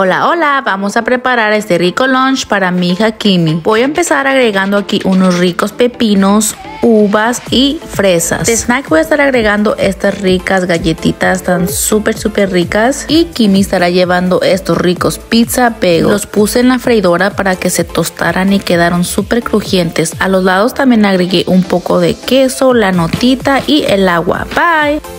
Hola, hola, vamos a preparar este rico lunch para mi hija Kimi. Voy a empezar agregando aquí unos ricos pepinos, uvas y fresas. De snack voy a estar agregando estas ricas galletitas tan súper súper ricas y Kimi estará llevando estos ricos pizza bagels. Los puse en la freidora para que se tostaran y quedaron súper crujientes. A los lados también agregué un poco de queso, la notita y el agua. Bye!